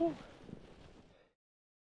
嗯